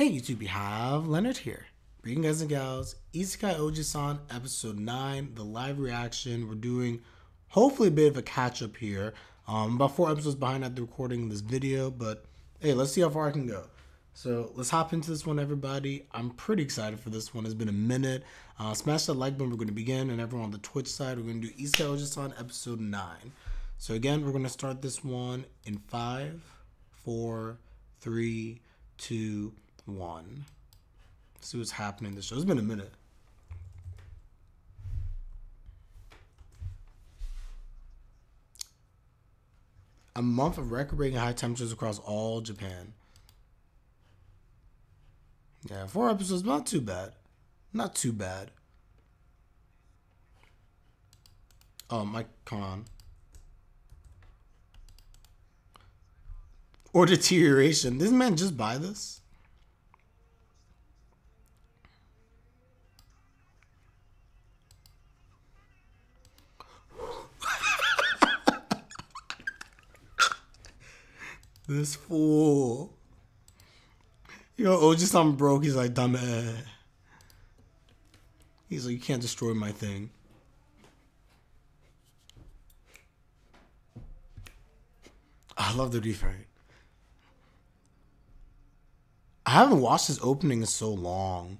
Hey YouTube, you have Lenard here. Bringing guys and gals, Isekai Oji-san episode 9, the live reaction. We're doing hopefully a bit of a catch up here. Um, about four episodes behind at the recording of this video, but hey, let's see how far I can go. So let's hop into this one, everybody. I'm pretty excited for this one. It's been a minute. Uh, smash that like button. We're going to begin, and everyone on the Twitch side, we're going to do Isekai Oji-san episode 9. So again, we're going to start this one in five, four, three, two, one. See what's happening in the show. It's been a minute. A month of record-breaking high temperatures across all Japan. Yeah, four episodes, not too bad. Not too bad. Oh, my, come on. Or deterioration. This man just buy this? This fool. Yo, oh, just I'm broke. He's like, dumb. He's like, you can't destroy my thing. I love the refrain. I haven't watched this opening in so long.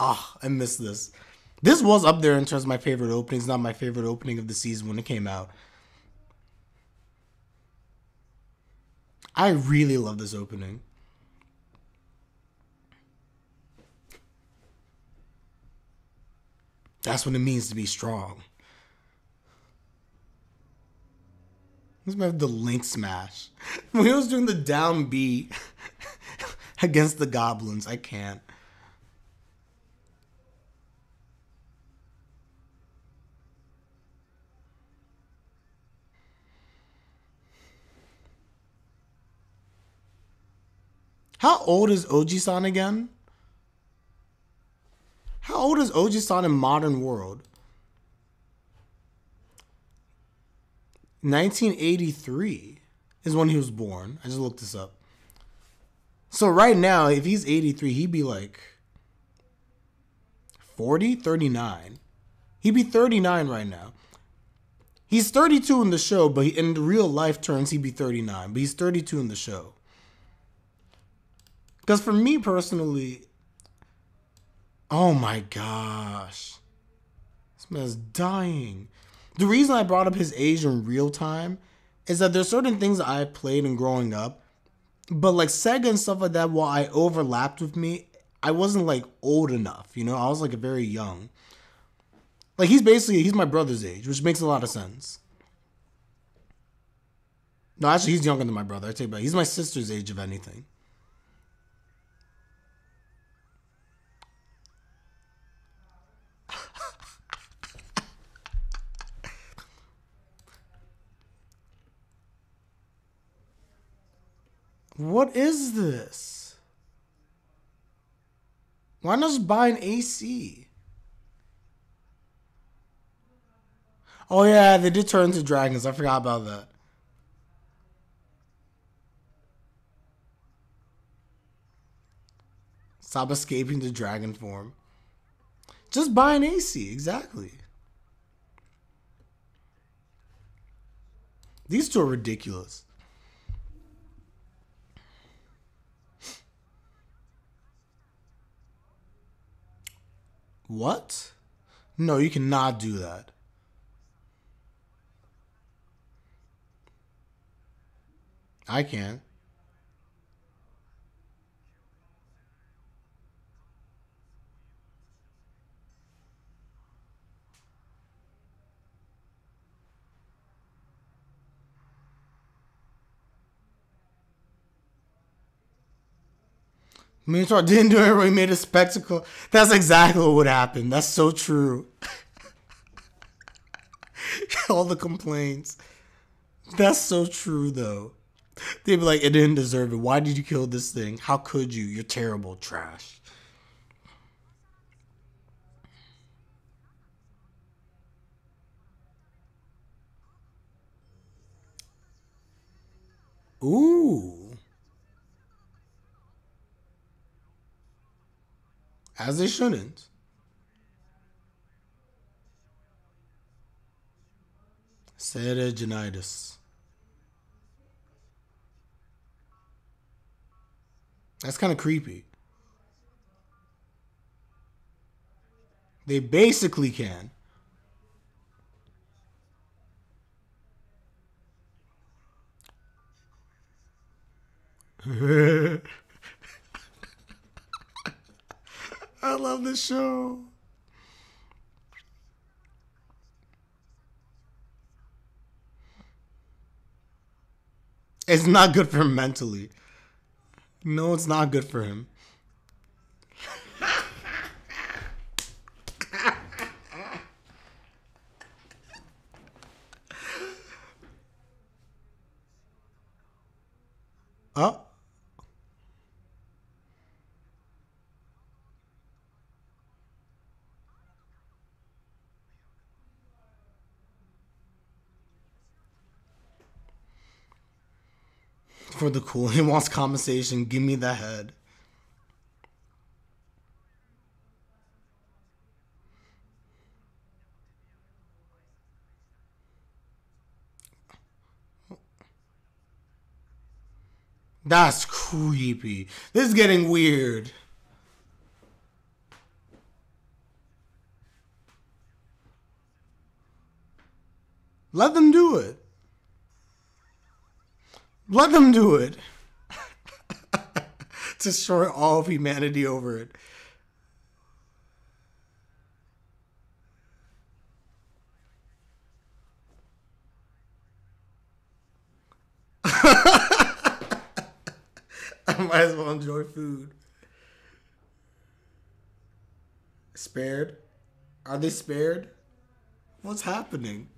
Ah, I miss this. This was up there in terms of my favorite openings, not my favorite opening of the season when it came out. I really love this opening. That's what it means to be strong. Let's have the link smash. When he was doing the down B against the goblins, I can't. How old is Oji-san again? How old is Oji-san in modern world? 1983 is when he was born. I just looked this up. So right now, if he's 83, he'd be like 40, 39. He'd be 39 right now. He's 32 in the show, but in real life terms, he'd be 39. But he's 32 in the show. Because for me personally, oh my gosh, this man's dying. The reason I brought up his age in real time is that there's certain things I played in growing up, but like Sega and stuff like that, while I overlapped with me, I wasn't like old enough, you know? I was like a very young. Like he's basically he's my brother's age, which makes a lot of sense. No, actually he's younger than my brother. I take back. He's my sister's age, if anything. What is this? Why not just buy an AC? Oh yeah, they did turn into dragons. I forgot about that. Stop escaping the dragon form. Just buy an AC, exactly. These two are ridiculous. What? No, you cannot do that. I can. Minotaur didn't do it. He made a spectacle. That's exactly what would happen. That's so true. All the complaints. That's so true, though. They'd be like, it didn't deserve it. Why did you kill this thing? How could you? You're terrible. Trash. Ooh. As they shouldn't. Seraginitis. That's kind of creepy. They basically can. I love this show. It's not good for him mentally. No, it's not good for him. oh. For the cool. He wants compensation. Give me the head. That's creepy. This is getting weird. Let them do it. Let them do it. Destroy all of humanity over it. I might as well enjoy food. Spared? Are they spared? What's happening?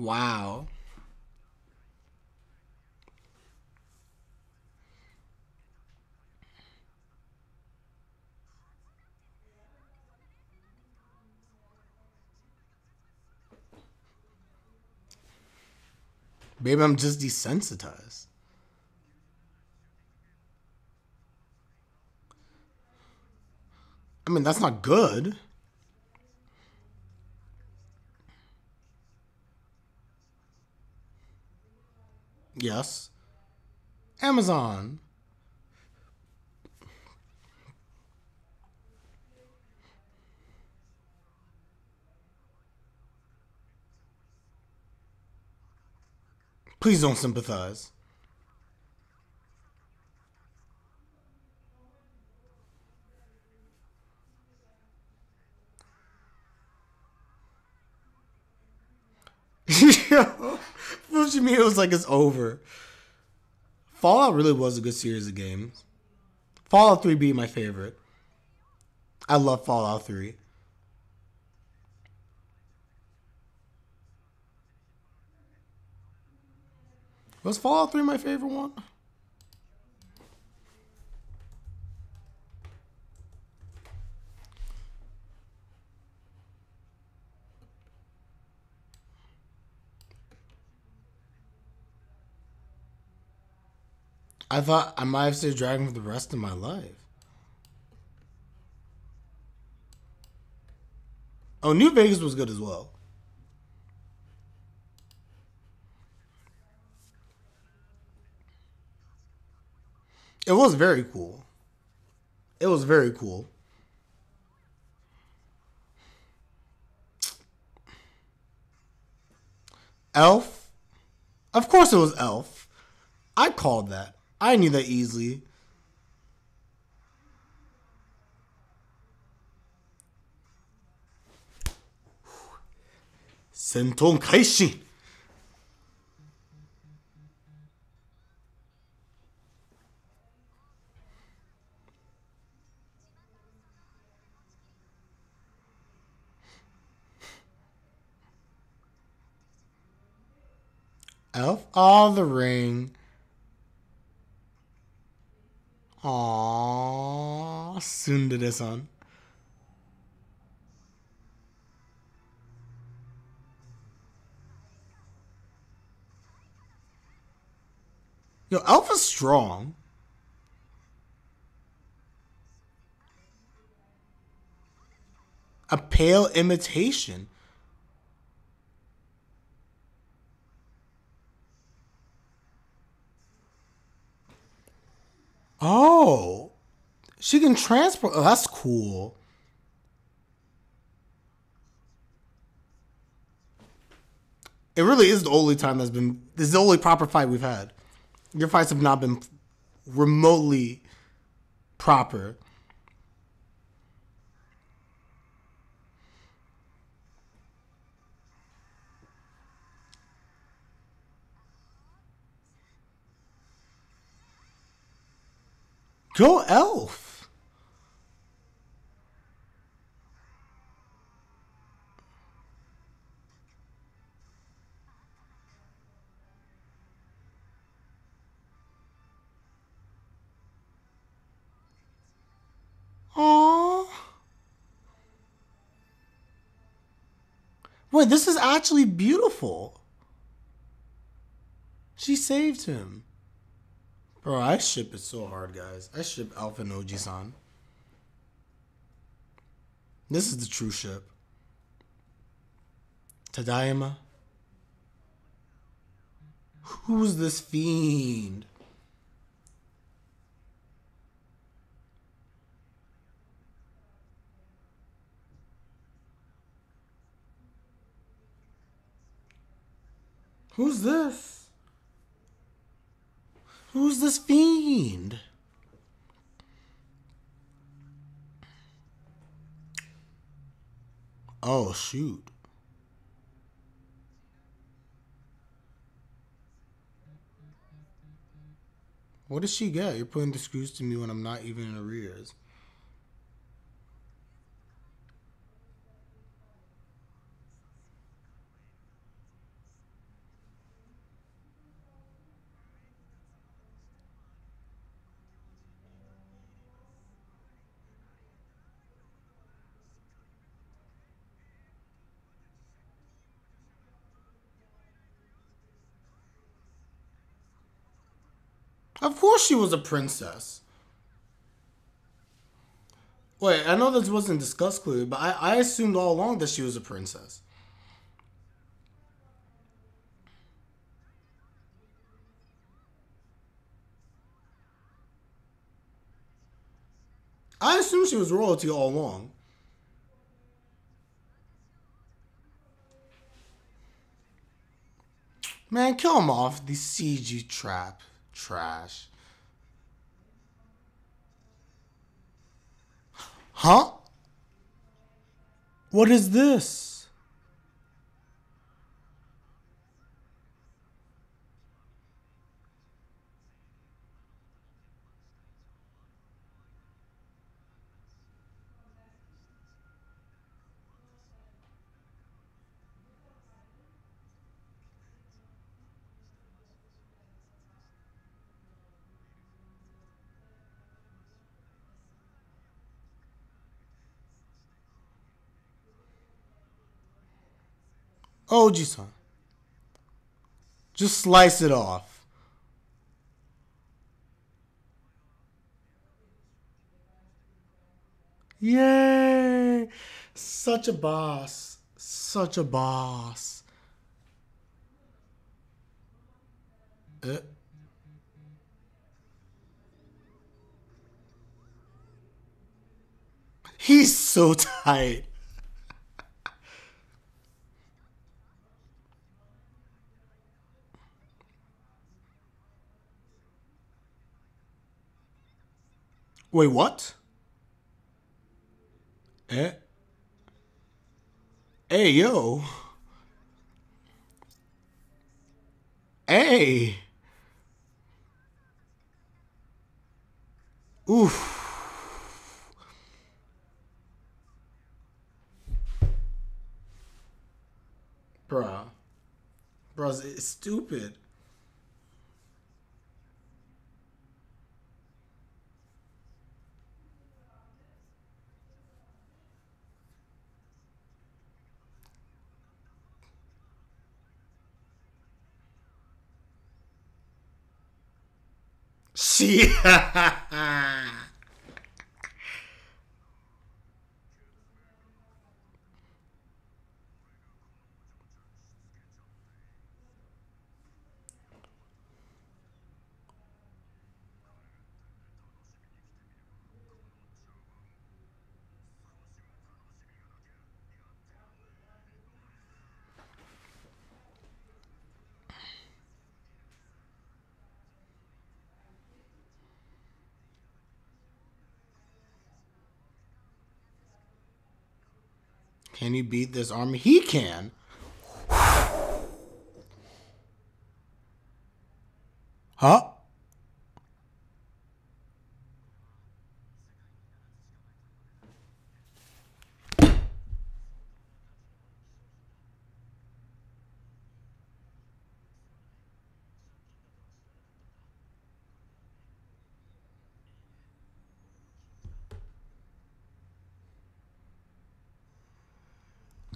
Wow. Maybe I'm just desensitized. I mean, that's not good. Yes. Amazon. Please don't sympathize. you mean it was like it's over? Fallout really was a good series of games. Fallout 3 being my favorite. I love Fallout 3. Was Fallout 3 my favorite one? I thought I might have stayed Dragon for the rest of my life. Oh, New Vegas was good as well. It was very cool. It was very cool. Elf? Of course it was Elf. I called that. I knew that easily. Senton Kaishi. Elf? all the ring. Aww, Tsundere-san. Yo, Alpha's strong. A pale imitation. Oh. She can transport. Oh, that's cool. It really is the only time that's been. This is the only proper fight we've had. Your fights have not been remotely proper. Go Elf. Aww. Wait, this is actually beautiful. She saved him. Bro, I ship it so hard, guys. I ship Alpha and Oji-san. This is the true ship. Tadaima. Who's this fiend? Who's this? Who's this fiend? Oh, shoot. What does she get? You're putting the screws to me when I'm not even in arrears. Of course she was a princess. Wait, I know this wasn't discussed clearly, but I, I assumed all along that she was a princess. I assumed she was royalty all along. Man, kill him off, the CG trap. Trash. Huh? What is this? Oji-san. Just slice it off. Yay! Such a boss. Such a boss. Uh. He's so tight. Wait, what? Eh? Hey, yo. Hey. Oof. Bruh. Bruh, it's stupid. She. Can you beat this army? He can. Huh?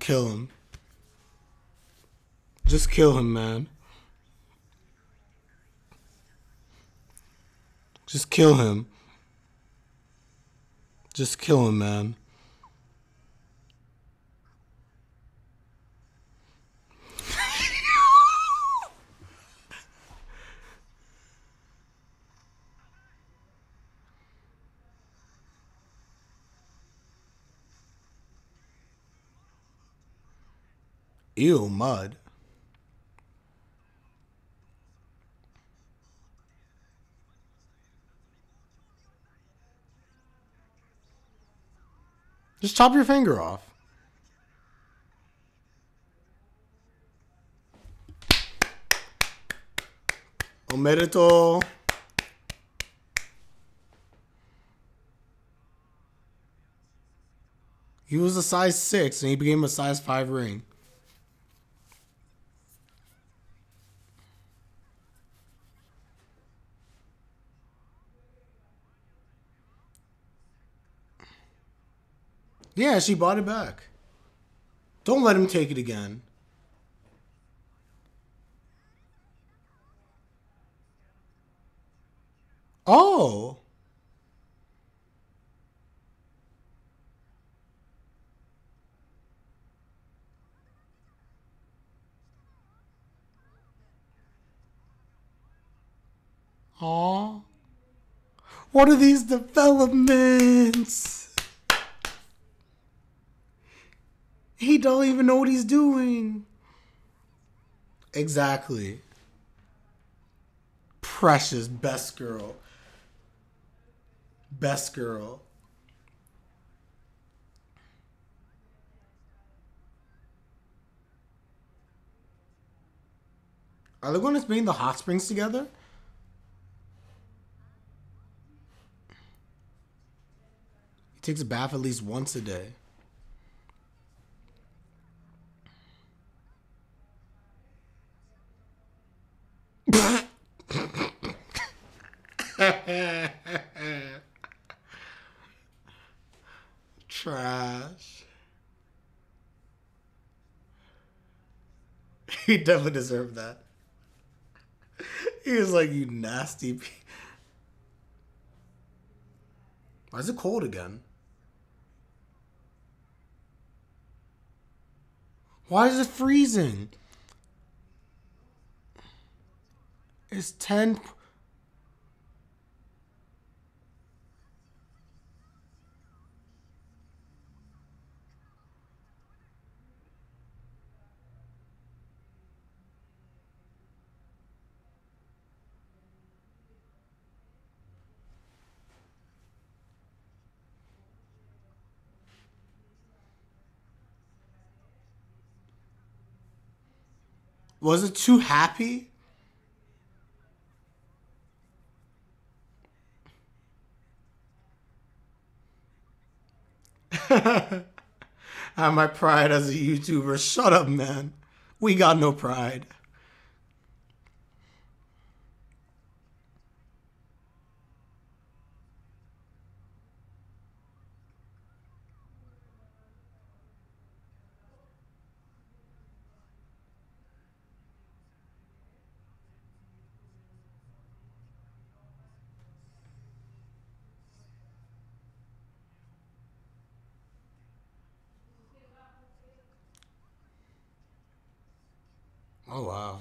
Kill him. Just kill him, man. Just kill him. Just kill him, man. Ew, mud. Just chop your finger off. Omerito. He was a size 6 and he became a size 5 ring. Yeah, she bought it back. Don't let him take it again. Oh. Aw. What are these developments? He don't even know what he's doing. Exactly. Precious best girl. Best girl. Are they going to in the hot springs together? He takes a bath at least once a day. He definitely deserved that. He was like, you nasty. Pe-. Why is it cold again? Why is it freezing? It's 10. Was it too happy? I my pride as a YouTuber. Shut up, man. We got no pride. Oh wow.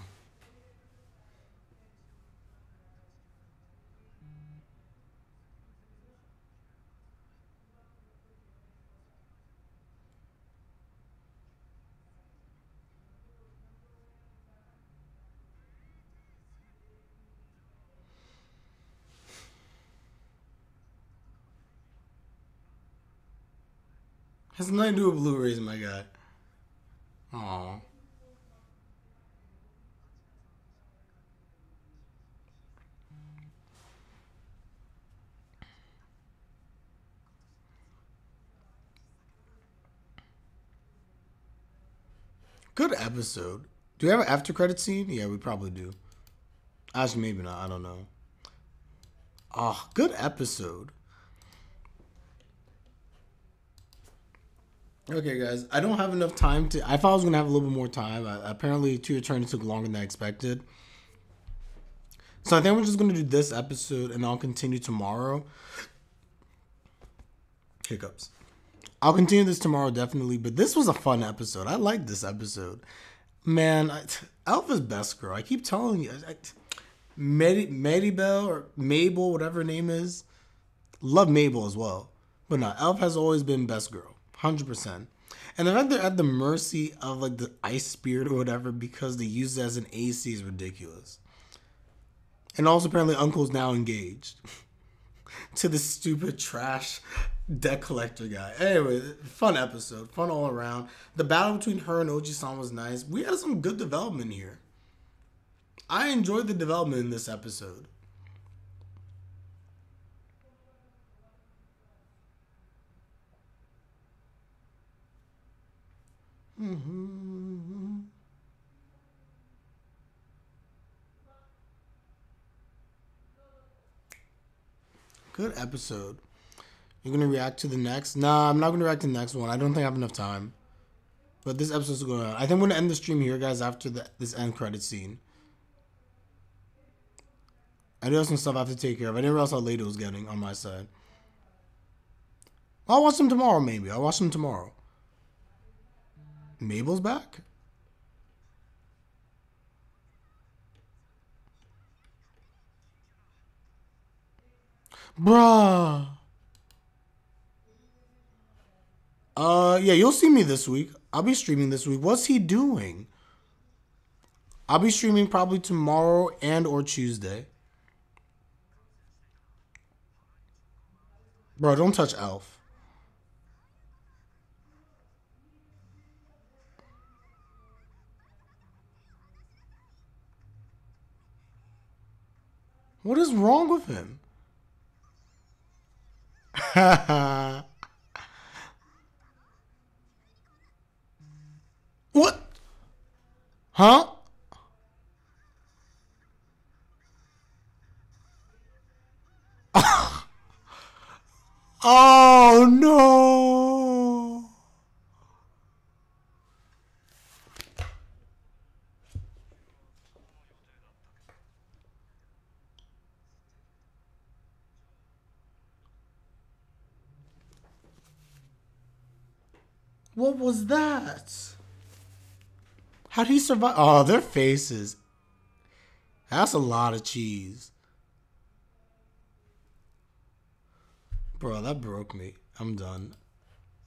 Has nothing to do with Blu-rays, my guy. Aww. Good episode. Do we have an after credit scene? Yeah, we probably do. Actually, maybe not. I don't know. Oh, good episode. Okay, guys, I don't have enough time to. I thought I was gonna have a little bit more time. Uh, apparently, two attorneys took longer than I expected. So I think we're just gonna do this episode, and I'll continue tomorrow. Hiccups. I'll continue this tomorrow, definitely. But this was a fun episode. I like this episode. Man, I, Alpha's best girl. I keep telling you. I, Medi, Bell or Mabel, whatever her name is. Love Mabel as well. But no, Elf has always been best girl hundred percent. And the fact they're at the mercy of like the ice spirit or whatever because they use it as an AC is ridiculous. And also apparently Uncle's now engaged to the stupid trash debt collector guy. Anyway, fun episode, fun all around. The battle between her and Oji-san was nice. We had some good development here. I enjoyed the development in this episode. Mm-hmm. Good episode. You're gonna react to the next? Nah, I'm not gonna react to the next one. I don't think I have enough time. But this episode's going on. I think I'm gonna end the stream here, guys, after the, this end credit scene. I do have some stuff I have to take care of. I didn't realize how late it was getting on my side. I'll watch them tomorrow, maybe. I'll watch them tomorrow. Mabel's back? Bruh. Uh, yeah, you'll see me this week. I'll be streaming this week. What's he doing? I'll be streaming probably tomorrow and or Tuesday. Bro, don't touch Elf. What is wrong with him? what? Huh? oh no. What was that? How'd he survive? Oh, their faces. That's a lot of cheese. Bro, that broke me. I'm done.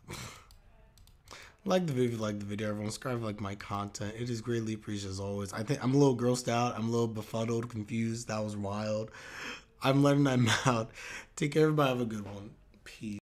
like the video, like the video. Everyone subscribe like my content. It is greatly appreciated as always. I think I'm a little grossed out. I'm a little befuddled, confused. That was wild. I'm letting that out. Take care, everybody. Have a good one. Peace.